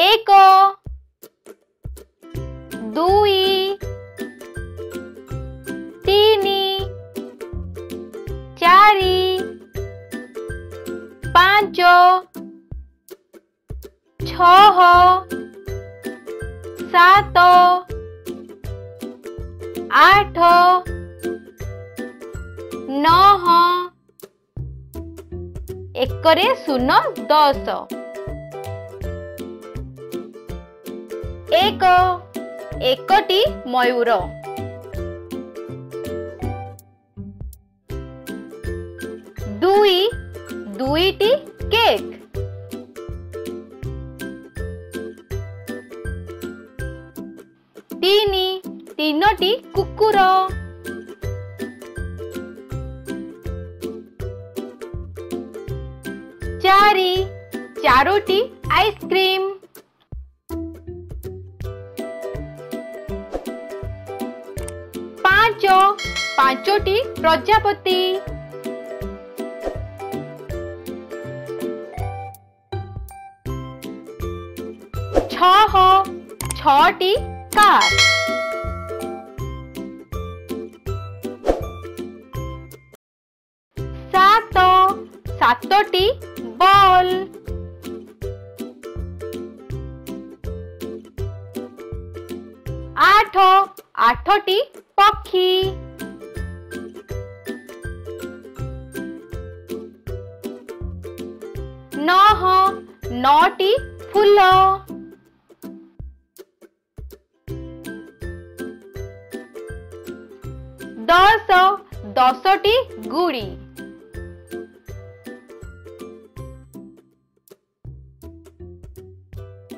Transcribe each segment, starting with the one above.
ଏକ ଦୁଇ ତିନି ଚାରି ପାଞ୍ଚ ଛଅ ସାତ ଆଠ ନଅ একরে শূন্য দশ ଏକ একটি ময়ূর দুই দুইটি কেক তিনি তিনটি কুকুর চারি চারোটি আইসক্রিম ପାଞ୍ଚ ପାଞ୍ଚଟି ପ୍ରଜାପତି ଛଅ ଛଅଟି କାର୍ ସାତ ସାତଟି ବଲ୍ ଆଠ ଆଠଟି পকি নহ 9 টি ফুল 10 10 টি গুড়ি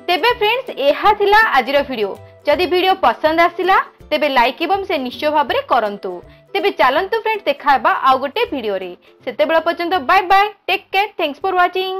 তেবে ফ্রেন্ডস এহা থিলা আজিৰ ভিডিও যদি ভিডিও পছন্দ আছিল তেবে লাইক এবং সে নিশ্চয় ভাবে করতু তেবে চালু ফ্রেন্ডস দেখা হওয়া আউ গোটে ভিডিওরে সেতবে পর্যন্ত bye bye take care thanks for watching